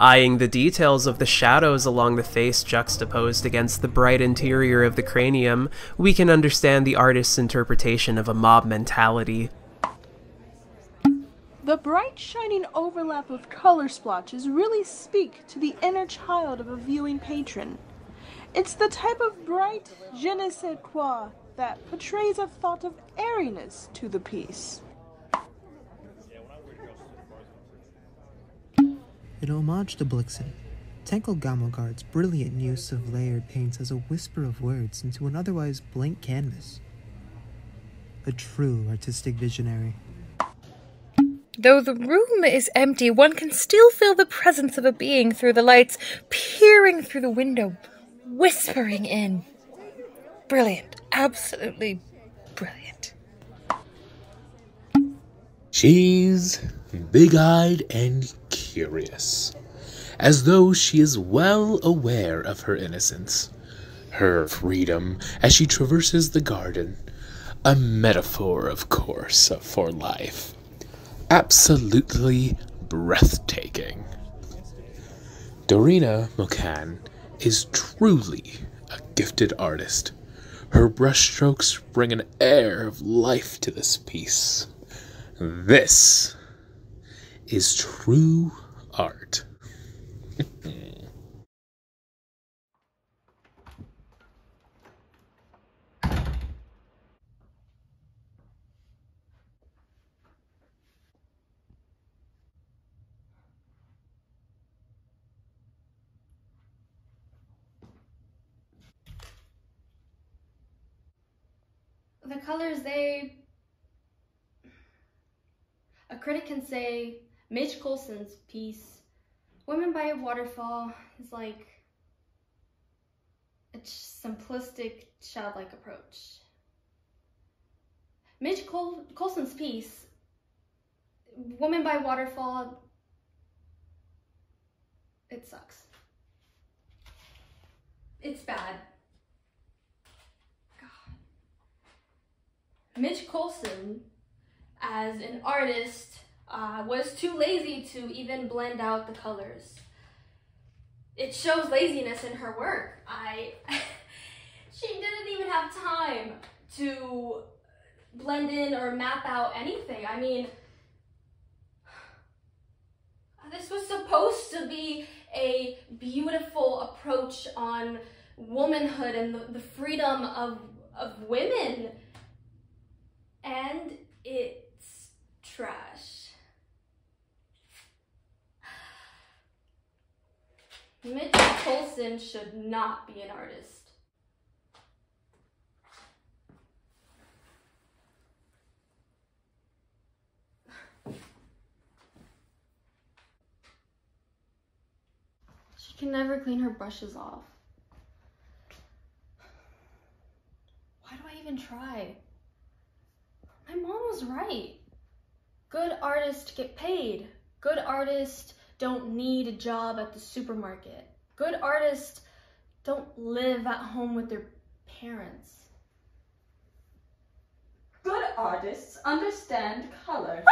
Eyeing the details of the shadows along the face juxtaposed against the bright interior of the cranium, we can understand the artist's interpretation of a mob mentality. The bright, shining overlap of color splotches really speak to the inner child of a viewing patron. It's the type of bright je ne sais quoi that portrays a thought of airiness to the piece. In homage to Blixen, Tenkel Gamelgard's brilliant use of layered paints as a whisper of words into an otherwise blank canvas. A true artistic visionary. Though the room is empty, one can still feel the presence of a being through the lights, peering through the window, whispering in. Brilliant. Absolutely brilliant. She's big eyed and curious, as though she is well aware of her innocence, her freedom as she traverses the garden. A metaphor, of course, for life. Absolutely breathtaking. Dorina Mokan is truly a gifted artist. Her brushstrokes bring an air of life to this piece. This is true art. the colors they a critic can say Midge Coulson's piece Women by a Waterfall is like a simplistic childlike approach. Mitch Col Coulson's piece Woman by Waterfall it sucks. It's bad. God. Mitch Coulson, as an artist, uh, was too lazy to even blend out the colors. It shows laziness in her work. I, she didn't even have time to blend in or map out anything. I mean, this was supposed to be a beautiful approach on womanhood and the, the freedom of, of women and it's trash. Mitch Coulson should not be an artist. She can never clean her brushes off. Why do I even try? My mom was right. Good artists get paid. Good artists don't need a job at the supermarket. Good artists don't live at home with their parents. Good artists understand color.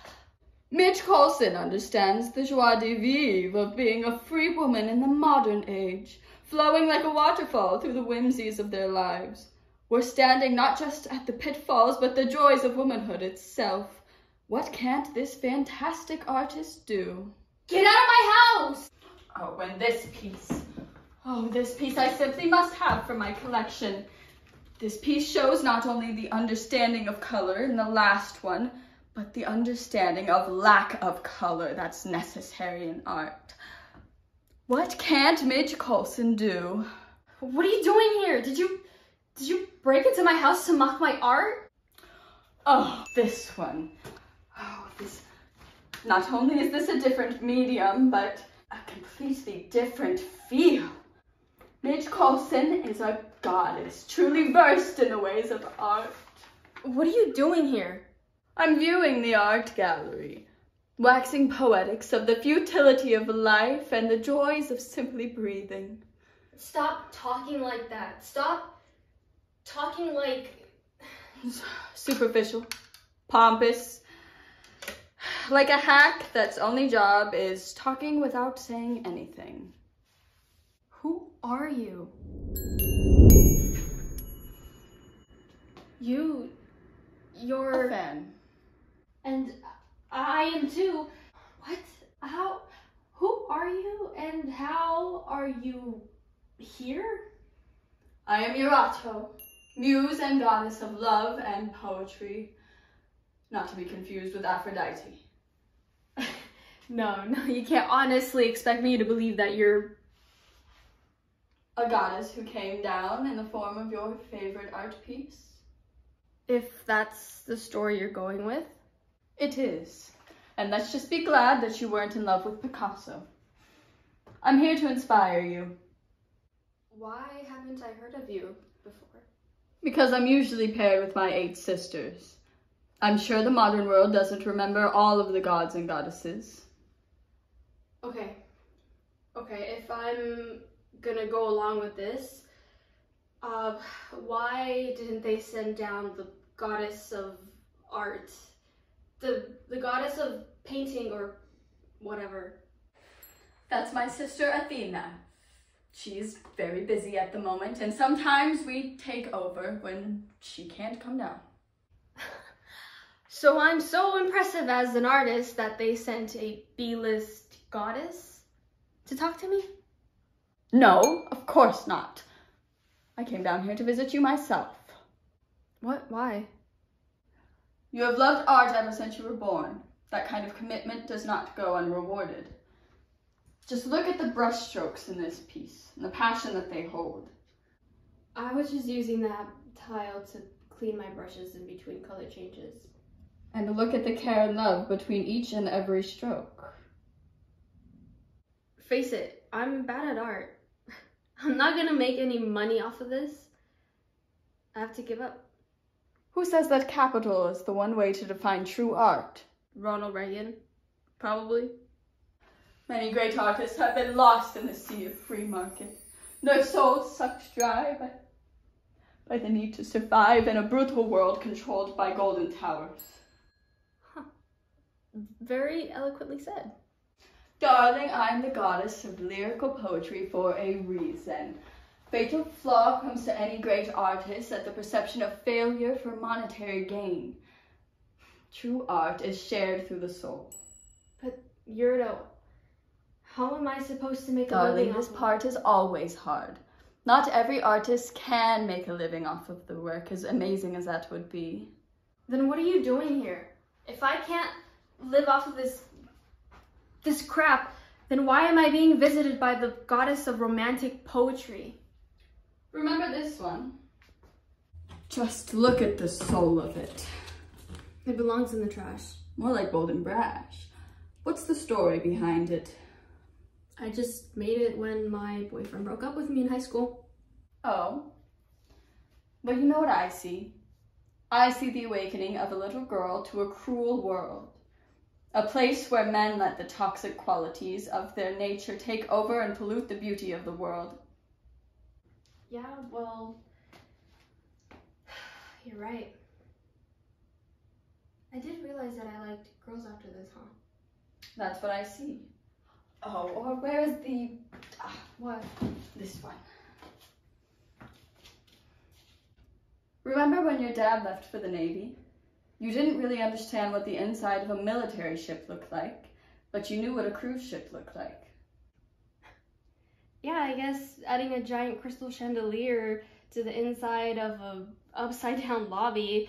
Mitch Coulson understands the joie de vivre of being a free woman in the modern age, flowing like a waterfall through the whimsies of their lives. We're standing not just at the pitfalls, but the joys of womanhood itself. What can't this fantastic artist do? Get out of my house! Oh, and this piece. Oh, this piece I simply must have for my collection. This piece shows not only the understanding of color in the last one, but the understanding of lack of color that's necessary in art. What can't Midge Coulson do? What are you doing here? Did you did you break into my house to mock my art? Oh, this one. Oh, this. Not only is this a different medium, but a completely different feel. Midge Coulson is a goddess, truly versed in the ways of art. What are you doing here? I'm viewing the art gallery, waxing poetics of the futility of life and the joys of simply breathing. Stop talking like that. Stop talking like superficial, pompous, Like a hack that's only job is talking without saying anything. Who are you? You. You're. A fan. And I am too. What? How? Who are you and how are you here? I am Erato, muse and goddess of love and poetry. Not to be confused with Aphrodite. No, no, you can't honestly expect me to believe that you're. A goddess who came down in the form of your favorite art piece. If that's the story you're going with. It is. And let's just be glad that you weren't in love with Picasso. I'm here to inspire you. Why haven't I heard of you before? Because I'm usually paired with my eight sisters. I'm sure the modern world doesn't remember all of the gods and goddesses. Okay. Okay, if I'm gonna go along with this, uh, why didn't they send down the goddess of art? The the goddess of painting or whatever. That's my sister Athena. She's very busy at the moment, and sometimes we take over when she can't come down. So I'm so impressive as an artist that they sent a B-list goddess to talk to me? No, of course not. I came down here to visit you myself. What? Why? You have loved art ever since you were born. That kind of commitment does not go unrewarded. Just look at the brushstrokes in this piece and the passion that they hold. I was just using that tile to clean my brushes in between color changes. And look at the care and love between each and every stroke. Face it, I'm bad at art. I'm not gonna make any money off of this. I have to give up. Who says that capital is the one way to define true art? Ronald Reagan, probably. Many great artists have been lost in the sea of free market, their souls sucked dry by, by the need to survive in a brutal world controlled by golden towers. Huh. Very eloquently said. Darling, I'm the goddess of lyrical poetry for a reason. Fatal flaw comes to any great artist at the perception of failure for monetary gain. True art is shared through the soul. But Yurdo, how am I supposed to make a Darling, living this off of- part is always hard. Not every artist can make a living off of the work, as amazing as that would be. Then what are you doing here? If I can't live off of this this crap, then why am I being visited by the goddess of romantic poetry? Remember this one? Just look at the soul of it. It belongs in the trash. More like bold and brash. What's the story behind it? I just made it when my boyfriend broke up with me in high school. Oh. But you know what I see? I see the awakening of a little girl to a cruel world. A place where men let the toxic qualities of their nature take over and pollute the beauty of the world. Yeah, well, you're right. I did realize that I liked girls after this, huh? That's what I see. Oh, or where is the. Ah, What? this one. Remember when your dad left for the Navy? You didn't really understand what the inside of a military ship looked like, but you knew what a cruise ship looked like. Yeah, I guess adding a giant crystal chandelier to the inside of a upside down lobby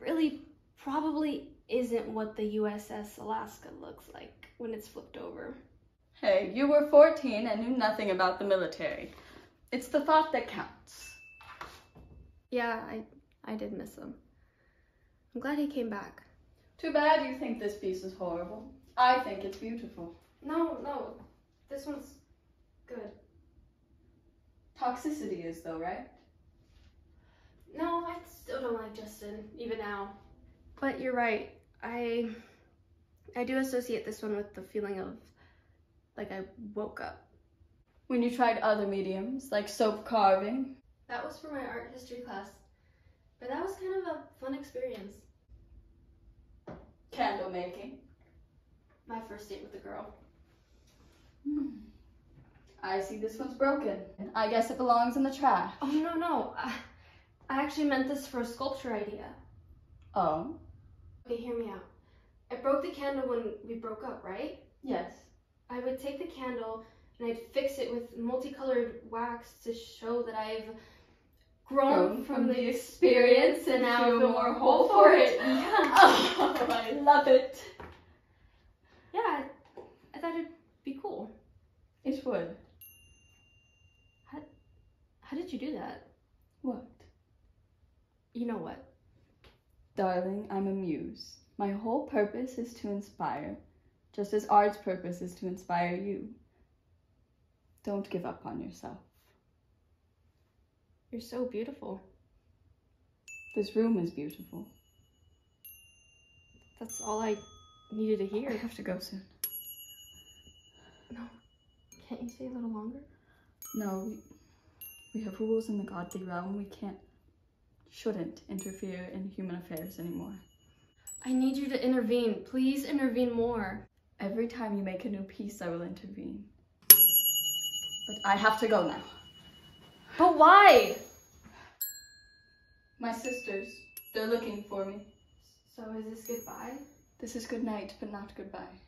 really probably isn't what the USS Alaska looks like when it's flipped over. Hey, you were 14 and knew nothing about the military. It's the thought that counts. Yeah, I I did miss him. I'm glad he came back. Too bad you think this piece is horrible. I think it's beautiful. No, no. This one's good. Toxicity is, though, right? No, I still don't like Justin, even now. But you're right. I I do associate this one with the feeling of like I woke up. When you tried other mediums, like soap carving, That was for my art history class. But that was kind of a fun experience. Candle making, my first date with a girl. Hmm. I see this one's broken. I guess it belongs in the trash. Oh, no, no. I, I actually meant this for a sculpture idea. Oh? Okay, hear me out. I broke the candle when we broke up, right? Yes. I would take the candle and I'd fix it with multicolored wax to show that I've grown, from, the experience and now feel more whole for it. Yeah. Oh, I love it. Yeah, I, I thought it'd be cool. It would. How, How did you do that? What? You know what? Darling, I'm a muse. My whole purpose is to inspire, just as art's purpose is to inspire you. Don't give up on yourself. You're so beautiful. This room is beautiful. That's all I needed to hear. I have to go soon. No. Can't you stay a little longer? No, we, have rules in the godly realm. We can't, shouldn't interfere in human affairs anymore. I need you to intervene. Please intervene more. Every time you make a new piece, I will intervene. But I have to go now. But why? My sisters, they're looking for me. So is this goodbye? This is good night, but not goodbye.